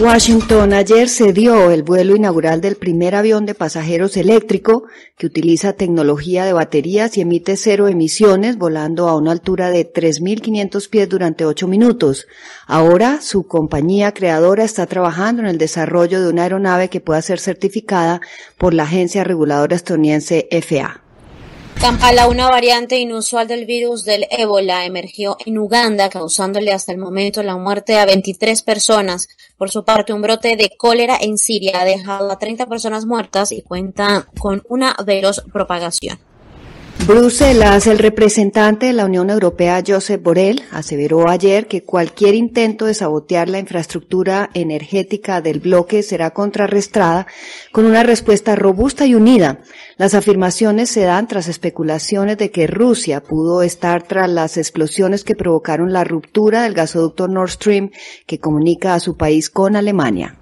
Washington ayer se dio el vuelo inaugural del primer avión de pasajeros eléctrico que utiliza tecnología de baterías y emite cero emisiones volando a una altura de 3.500 pies durante ocho minutos. Ahora su compañía creadora está trabajando en el desarrollo de una aeronave que pueda ser certificada por la agencia reguladora estadounidense FAA. Kampala, una variante inusual del virus del ébola, emergió en Uganda, causándole hasta el momento la muerte a 23 personas. Por su parte, un brote de cólera en Siria ha dejado a 30 personas muertas y cuenta con una veloz propagación. Bruselas, el representante de la Unión Europea, Josep Borrell, aseveró ayer que cualquier intento de sabotear la infraestructura energética del bloque será contrarrestada con una respuesta robusta y unida. Las afirmaciones se dan tras especulaciones de que Rusia pudo estar tras las explosiones que provocaron la ruptura del gasoducto Nord Stream que comunica a su país con Alemania.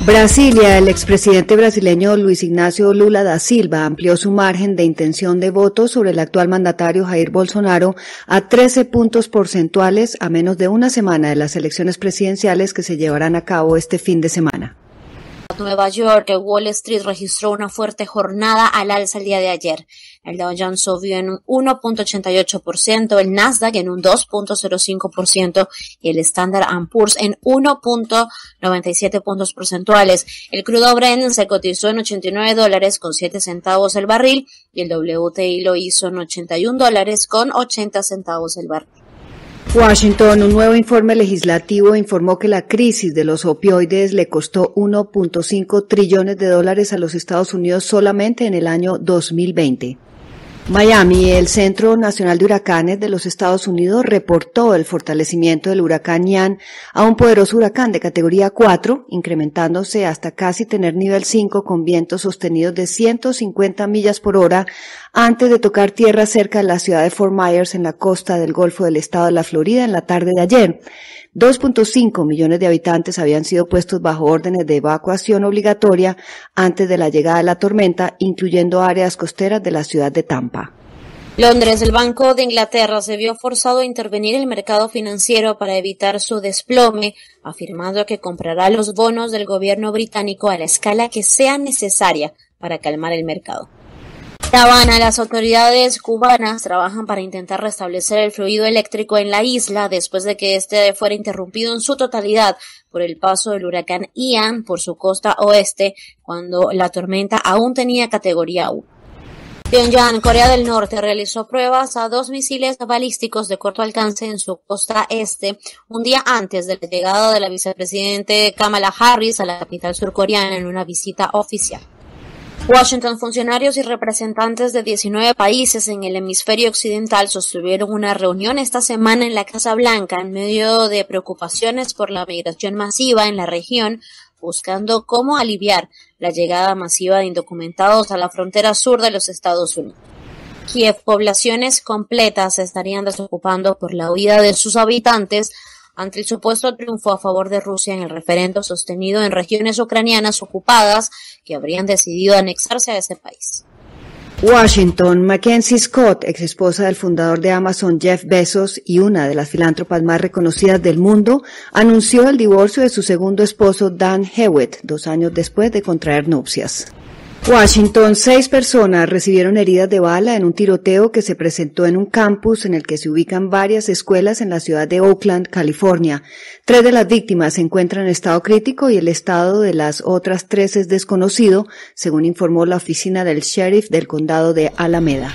Brasilia, el expresidente brasileño Luis Ignacio Lula da Silva amplió su margen de intención de voto sobre el actual mandatario Jair Bolsonaro a 13 puntos porcentuales a menos de una semana de las elecciones presidenciales que se llevarán a cabo este fin de semana. Nueva York, Wall Street registró una fuerte jornada al alza el día de ayer. El Dow Jones subió en un 1.88%, el Nasdaq en un 2.05% y el Standard Poor's en 1.97 puntos porcentuales. El crudo Brent se cotizó en 89 dólares con 7 centavos el barril y el WTI lo hizo en 81 dólares con 80 centavos el barril. Washington, un nuevo informe legislativo informó que la crisis de los opioides le costó 1.5 trillones de dólares a los Estados Unidos solamente en el año 2020. Miami, el Centro Nacional de Huracanes de los Estados Unidos reportó el fortalecimiento del huracán Ian a un poderoso huracán de categoría 4, incrementándose hasta casi tener nivel 5 con vientos sostenidos de 150 millas por hora antes de tocar tierra cerca de la ciudad de Fort Myers en la costa del Golfo del Estado de la Florida en la tarde de ayer. 2.5 millones de habitantes habían sido puestos bajo órdenes de evacuación obligatoria antes de la llegada de la tormenta, incluyendo áreas costeras de la ciudad de Tampa. Londres, el Banco de Inglaterra se vio forzado a intervenir en el mercado financiero para evitar su desplome, afirmando que comprará los bonos del gobierno británico a la escala que sea necesaria para calmar el mercado. La Habana, las autoridades cubanas trabajan para intentar restablecer el fluido eléctrico en la isla después de que este fuera interrumpido en su totalidad por el paso del huracán Ian por su costa oeste cuando la tormenta aún tenía categoría 1. Corea del Norte, realizó pruebas a dos misiles balísticos de corto alcance en su costa este un día antes de la llegada de la vicepresidente Kamala Harris a la capital surcoreana en una visita oficial. Washington, funcionarios y representantes de 19 países en el hemisferio occidental sostuvieron una reunión esta semana en la Casa Blanca en medio de preocupaciones por la migración masiva en la región, buscando cómo aliviar la llegada masiva de indocumentados a la frontera sur de los Estados Unidos. Kiev, poblaciones completas se estarían desocupando por la huida de sus habitantes ante el supuesto triunfo a favor de Rusia en el referendo sostenido en regiones ucranianas ocupadas que habrían decidido anexarse a ese país. Washington, Mackenzie Scott, ex esposa del fundador de Amazon Jeff Bezos y una de las filántropas más reconocidas del mundo, anunció el divorcio de su segundo esposo Dan Hewitt dos años después de contraer nupcias. Washington, seis personas recibieron heridas de bala en un tiroteo que se presentó en un campus en el que se ubican varias escuelas en la ciudad de Oakland, California. Tres de las víctimas se encuentran en estado crítico y el estado de las otras tres es desconocido, según informó la oficina del sheriff del condado de Alameda.